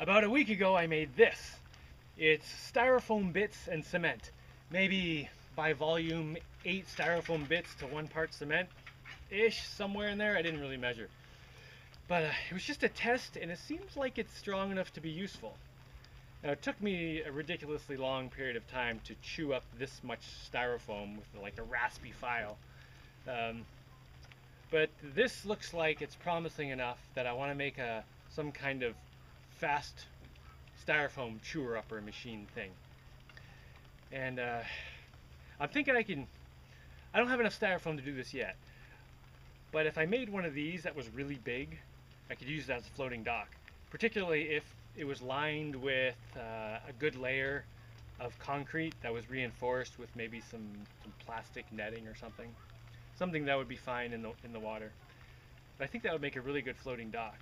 About a week ago, I made this. It's styrofoam bits and cement. Maybe by volume, eight styrofoam bits to one part cement ish, somewhere in there. I didn't really measure. But uh, it was just a test, and it seems like it's strong enough to be useful. Now, it took me a ridiculously long period of time to chew up this much styrofoam with like a raspy file. Um, but this looks like it's promising enough that I want to make a some kind of fast styrofoam chewer upper machine thing. And uh, I'm thinking I can, I don't have enough styrofoam to do this yet, but if I made one of these that was really big, I could use it as a floating dock, particularly if it was lined with uh, a good layer of concrete that was reinforced with maybe some, some plastic netting or something. Something that would be fine in the, in the water. But I think that would make a really good floating dock.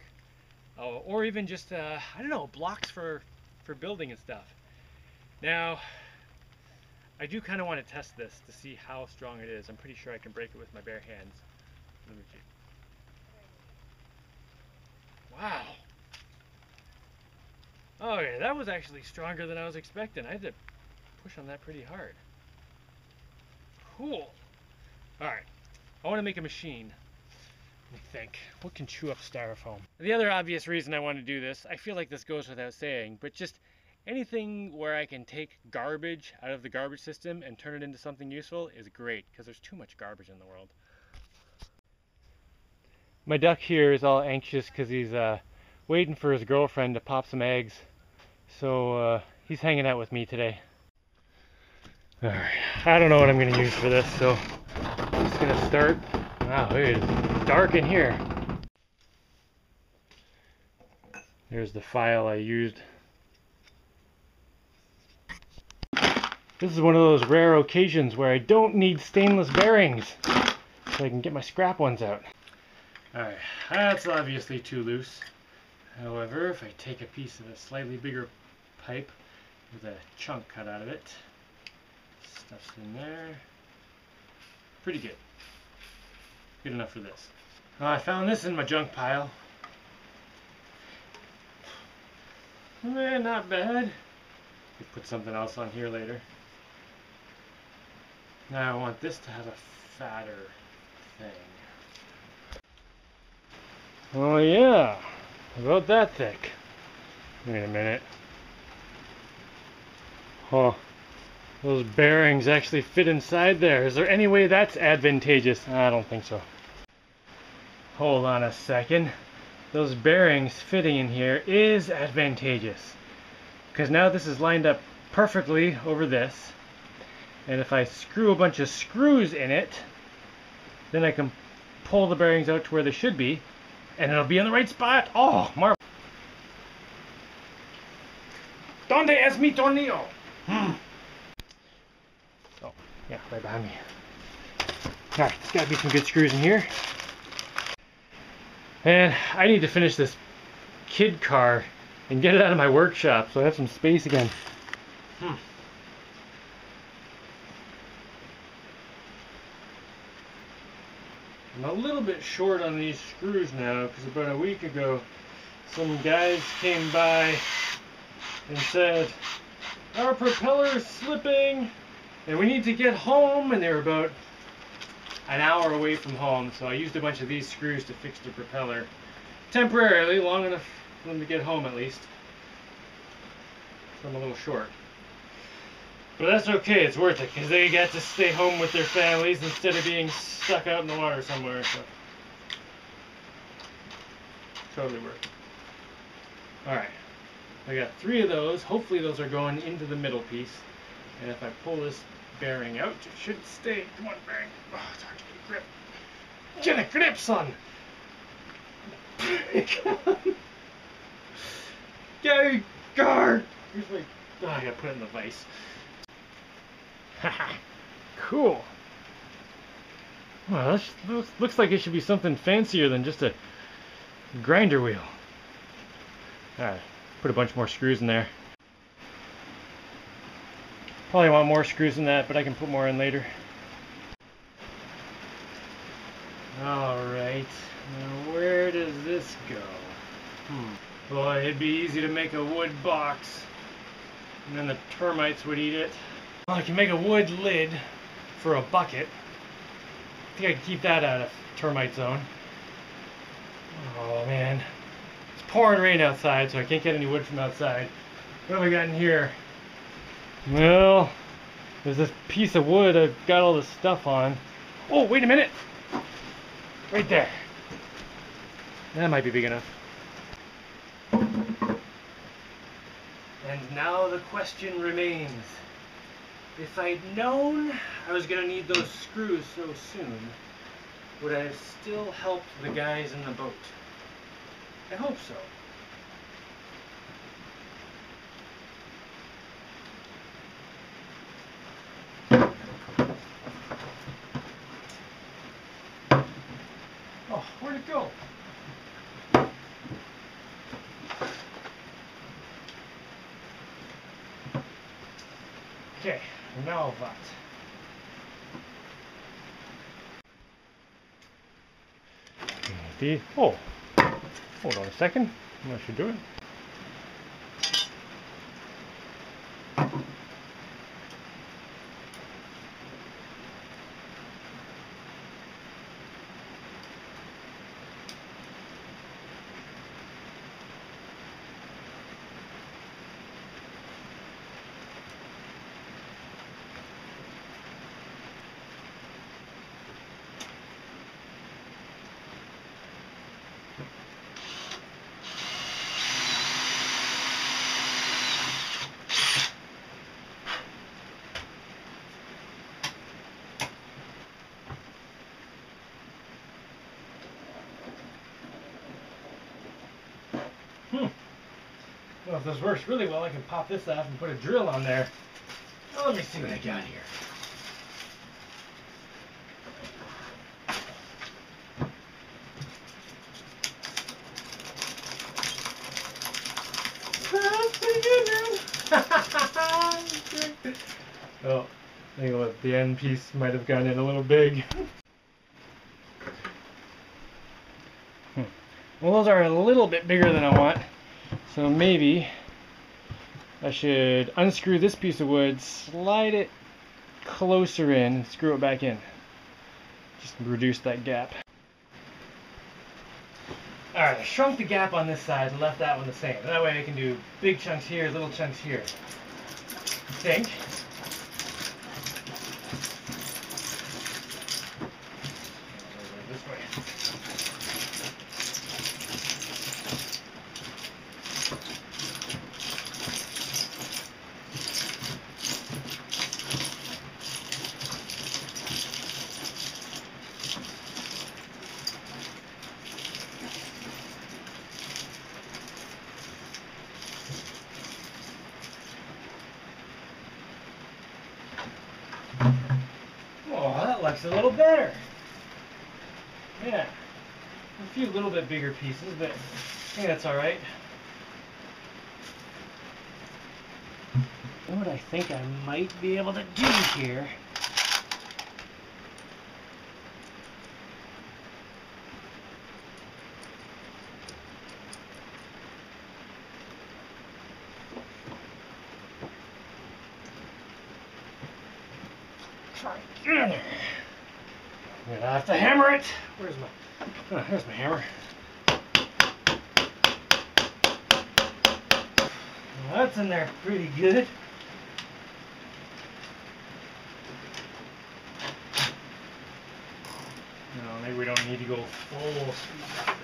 Oh, or even just, uh, I don't know, blocks for, for building and stuff. Now, I do kind of want to test this to see how strong it is. I'm pretty sure I can break it with my bare hands. Let me see. Wow. Okay, that was actually stronger than I was expecting. I had to push on that pretty hard. Cool. Alright, I want to make a machine. Me think. What can chew up styrofoam? The other obvious reason I want to do this, I feel like this goes without saying, but just anything where I can take garbage out of the garbage system and turn it into something useful is great, because there's too much garbage in the world. My duck here is all anxious because he's uh, waiting for his girlfriend to pop some eggs. So uh, he's hanging out with me today. Alright, I don't know what I'm going to use for this, so I'm just going to start. Wow, it is dark in here. There's the file I used. This is one of those rare occasions where I don't need stainless bearings, so I can get my scrap ones out. Alright, that's obviously too loose. However, if I take a piece of a slightly bigger pipe with a chunk cut out of it, stuff's in there. Pretty good. Good enough for this. I found this in my junk pile. Eh, not bad. Could put something else on here later. Now I want this to have a fatter thing. Oh yeah, about that thick. Wait a minute. Huh. Those bearings actually fit inside there. Is there any way that's advantageous? I don't think so. Hold on a second. Those bearings fitting in here is advantageous. Because now this is lined up perfectly over this. And if I screw a bunch of screws in it, then I can pull the bearings out to where they should be, and it'll be in the right spot. Oh, marvel. Donde es mi tornillo? Hmm. Yeah, right behind me. Alright, there's gotta be some good screws in here. And I need to finish this kid car and get it out of my workshop so I have some space again. Hmm. I'm a little bit short on these screws now because about a week ago some guys came by and said our propeller is slipping and we need to get home and they were about an hour away from home so I used a bunch of these screws to fix the propeller temporarily long enough for them to get home at least I'm a little short but that's okay, it's worth it, because they get to stay home with their families instead of being stuck out in the water somewhere, so. Totally worth it. Alright, I got three of those. Hopefully those are going into the middle piece. And if I pull this bearing out, it should stay. Come on, bearing. Oh, it's hard to get a grip. Get a grip, son! A guard! Here's my... Oh, I gotta put it in the vise. Haha, cool. Well, looks, looks like it should be something fancier than just a grinder wheel. Alright, put a bunch more screws in there. Probably want more screws than that, but I can put more in later. Alright, now where does this go? Hmm. Boy, it'd be easy to make a wood box. And then the termites would eat it. Well, I can make a wood lid for a bucket. I think I can keep that out of termite zone. Oh man. It's pouring rain outside, so I can't get any wood from outside. What have I got in here? Well, there's this piece of wood I've got all this stuff on. Oh, wait a minute! Right there. That might be big enough. And now the question remains. If I'd known I was going to need those screws so soon, would I have still helped the guys in the boat? I hope so. Oh, where'd it go? Okay, now? Oh, hold on a second. I should do it. This works really well, I can pop this off and put a drill on there. Now, let me see what I got here. Oh, I think the end piece might have gone in a little big. Hmm. Well, those are a little bit bigger than I want. So maybe I should unscrew this piece of wood, slide it closer in, screw it back in. Just reduce that gap. Alright, I shrunk the gap on this side and left that one the same. That way I can do big chunks here, little chunks here. I think. This way. Oh, that looks a little better. Yeah. A few little bit bigger pieces, but I think that's alright. What I think I might be able to do here try again. I'm have to hammer it. Where's my? Oh, there's my hammer. Well, that's in there pretty good. No, maybe we don't need to go full speed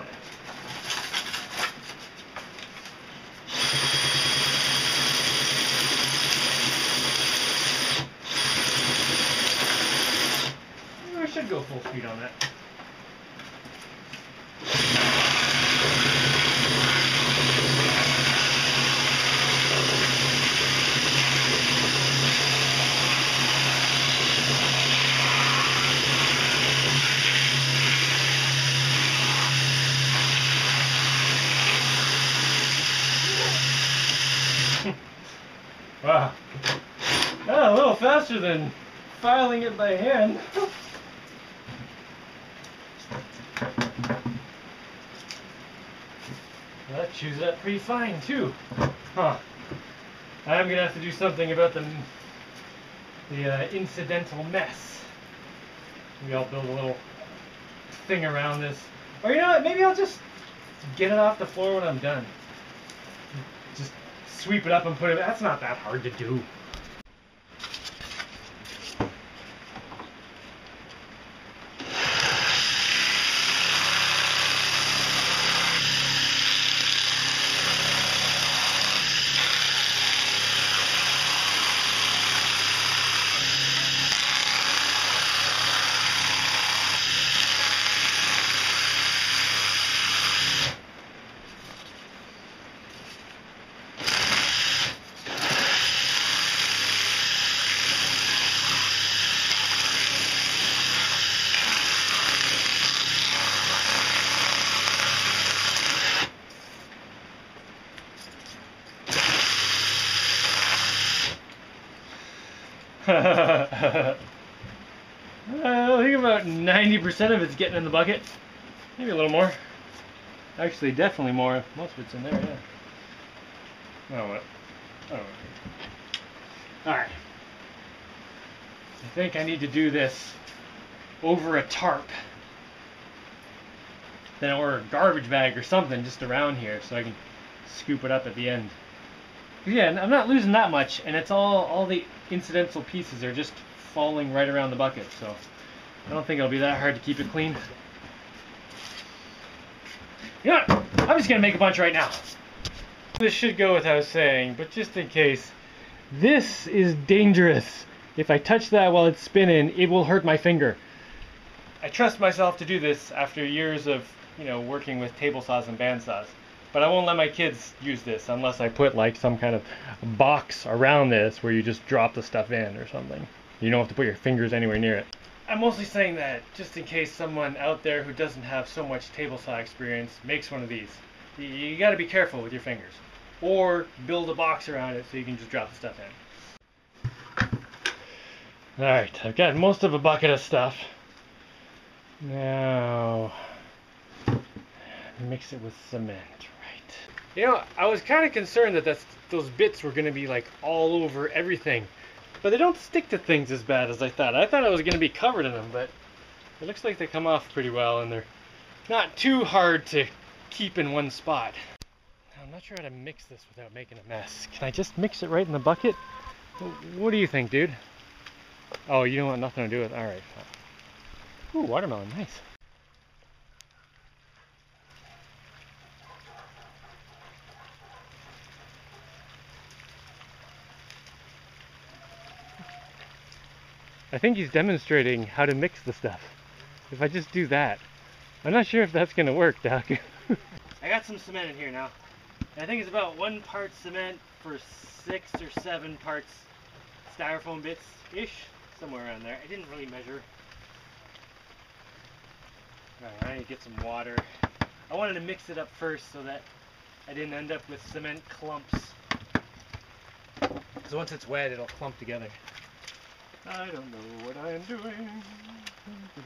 I should go full speed on that. Wow. Ah, a little faster than filing it by hand. chews it up pretty fine too. Huh. I'm gonna have to do something about the the uh, incidental mess. Maybe I'll build a little thing around this. Or you know what? Maybe I'll just get it off the floor when I'm done. Just sweep it up and put it. That's not that hard to do. I think about 90% of it's getting in the bucket. Maybe a little more. Actually, definitely more. Most of it's in there, yeah. Oh, what? Oh. Alright. I think I need to do this over a tarp. Then or a garbage bag or something just around here so I can scoop it up at the end. Yeah, I'm not losing that much, and it's all all the incidental pieces are just falling right around the bucket, so I don't think it'll be that hard to keep it clean. What? I'm just gonna make a bunch right now. This should go without saying, but just in case, this is dangerous. If I touch that while it's spinning, it will hurt my finger. I trust myself to do this after years of, you know, working with table saws and bandsaws. But I won't let my kids use this unless I put like some kind of box around this where you just drop the stuff in or something. You don't have to put your fingers anywhere near it. I'm mostly saying that just in case someone out there who doesn't have so much table saw experience makes one of these. You, you got to be careful with your fingers. Or build a box around it so you can just drop the stuff in. Alright, I've got most of a bucket of stuff. Now, mix it with cement. You know, I was kind of concerned that that's, those bits were going to be like all over everything. But they don't stick to things as bad as I thought. I thought I was going to be covered in them, but it looks like they come off pretty well and they're not too hard to keep in one spot. I'm not sure how to mix this without making a mess. Can I just mix it right in the bucket? What do you think, dude? Oh, you don't want nothing to do with it? Alright. Ooh, watermelon, nice. I think he's demonstrating how to mix the stuff. If I just do that. I'm not sure if that's going to work, Doc. I got some cement in here now. I think it's about one part cement for six or seven parts styrofoam bits-ish. Somewhere around there. I didn't really measure. Alright, I need to get some water. I wanted to mix it up first so that I didn't end up with cement clumps. Because once it's wet, it'll clump together. I don't know what I am doing.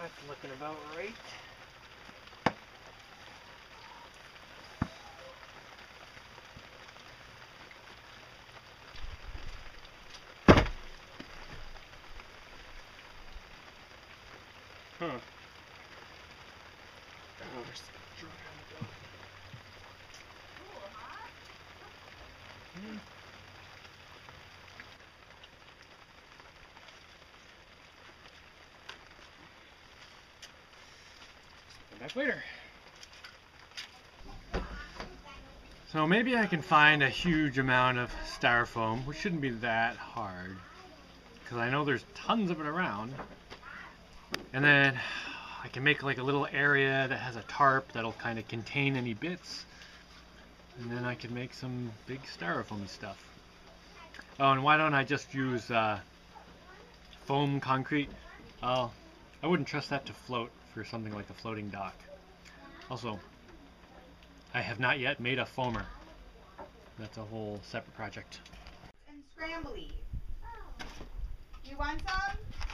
That's looking about right. Huh. Oh, there's dry on the Hmm. Later. So maybe I can find a huge amount of styrofoam, which shouldn't be that hard, because I know there's tons of it around. And then I can make like a little area that has a tarp that'll kind of contain any bits. And then I can make some big styrofoam stuff. Oh, and why don't I just use uh, foam concrete? Oh, I wouldn't trust that to float for something like a floating dock. Also, I have not yet made a foamer. That's a whole separate project. And scrambly. You want some?